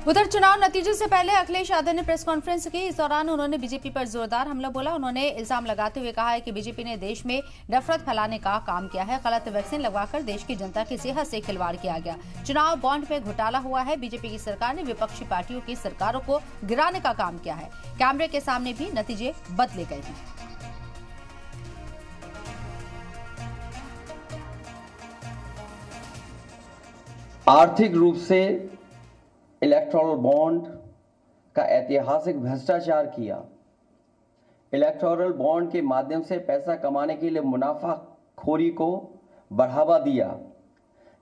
उधर चुनाव नतीजे से पहले अखिलेश यादव ने प्रेस कॉन्फ्रेंस की। इस दौरान उन्होंने बीजेपी पर जोरदार हमला बोला। उन्होंने इल्ज़ाम लगाते हुए कहा है कि बीजेपी ने देश में नफरत फैलाने का काम किया है। गलत वैक्सीन लगवाकर देश की जनता की सेहत से खिलवाड़ किया गया। चुनाव बॉन्ड में घोटाला हुआ है। बीजेपी की सरकार ने विपक्षी पार्टियों की सरकारों को गिराने का काम किया है। कैमरे के सामने भी नतीजे बदले गए हैं। आर्थिक रूप से इलेक्ट्रल बॉन्ड का ऐतिहासिक भ्रष्टाचार किया। इलेक्टोरल बॉन्ड के माध्यम से पैसा कमाने के लिए मुनाफाखोरी को बढ़ावा दिया,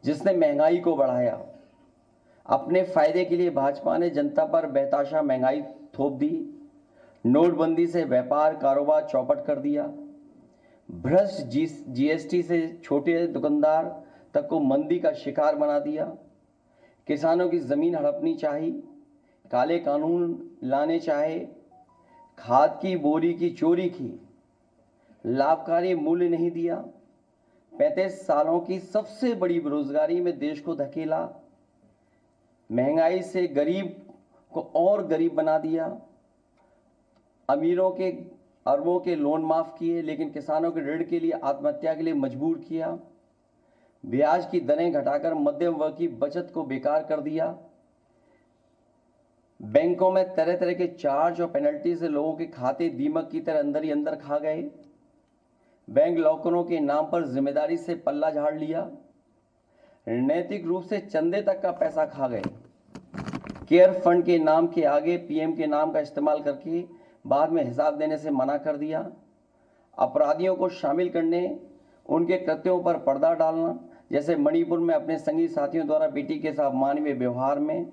जिसने महँगाई को बढ़ाया। अपने फ़ायदे के लिए भाजपा ने जनता पर बेताशा महँगाई थोप दी, नोटबंदी से व्यापार कारोबार चौपट कर दिया। भ्रष्ट जीएसटी से छोटे दुकानदार तक को मंदी का शिकार बना दिया। किसानों की ज़मीन हड़पनी चाहिए, काले कानून लाने चाहे खाद की, बोरी की, चोरी की, लाभकारी मूल्य नहीं दिया, पैंतीस सालों की सबसे बड़ी बेरोजगारी में देश को धकेला, महँगाई से गरीब को और गरीब बना दिया, अमीरों के, अरबों के लोन माफ़ किए, लेकिन किसानों के ऋण के लिए आत्महत्या के लिए मजबूर किया ब्याज की दरें घटाकर मध्यम वर्ग की बचत को बेकार कर दिया। बैंकों में तरह तरह के चार्ज और पेनल्टी से लोगों के खाते दीमक की तरह अंदर ही अंदर खा गए। बैंक लॉकरों के नाम पर ज़िम्मेदारी से पल्ला झाड़ लिया। नैतिक रूप से चंदे तक का पैसा खा गए। केयर फंड के नाम के आगे पीएम के नाम का इस्तेमाल करके बाद में हिसाब देने से मना कर दिया। अपराधियों को शामिल करने, उनके कृत्यों पर पर्दा डालना। जैसे मणिपुर में अपने संगी साथियों द्वारा बेटी के साथ मानवीय व्यवहार में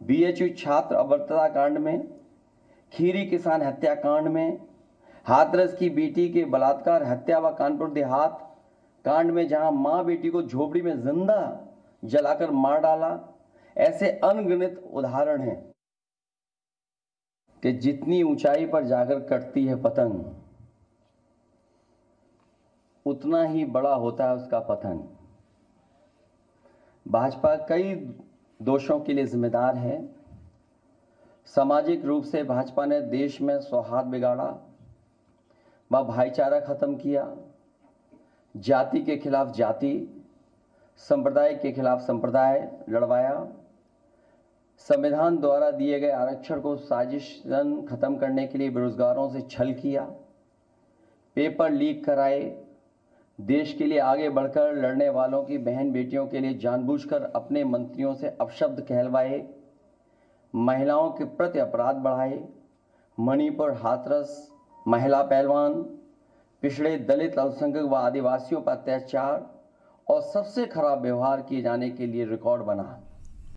बीएचयू छात्र अभद्रता कांड में, खीरी किसान हत्याकांड में, हाथरस की बेटी के बलात्कार, हत्या व कानपुर देहात कांड में जहाँ माँ बेटी को झोपड़ी में ज़िंदा जलाकर मार डाला, ऐसे अनगिनत उदाहरण हैं कि जितनी ऊंचाई पर जाकर कटती है पतंग, उतना ही बड़ा होता है उसका पतन भाजपा कई दोषों के लिए जिम्मेदार है। सामाजिक रूप से भाजपा ने देश में सौहार्द बिगाड़ा व भाईचारा खत्म किया। जाति के खिलाफ जाति, संप्रदाय के खिलाफ संप्रदाय लड़वाया। संविधान द्वारा दिए गए आरक्षण को साजिशन खत्म करने के लिए बेरोजगारों से छल किया। पेपर लीक कराए देश के लिए आगे बढ़कर लड़ने वालों की बहन बेटियों के लिए जानबूझकर अपने मंत्रियों से अपशब्द कहलवाए, महिलाओं के प्रति अपराध बढ़ाए मणिपुर हाथरस, महिला पहलवान, पिछड़े दलित, अल्पसंख्यक व आदिवासियों पर अत्याचार और सबसे खराब व्यवहार किए जाने के लिए रिकॉर्ड बना।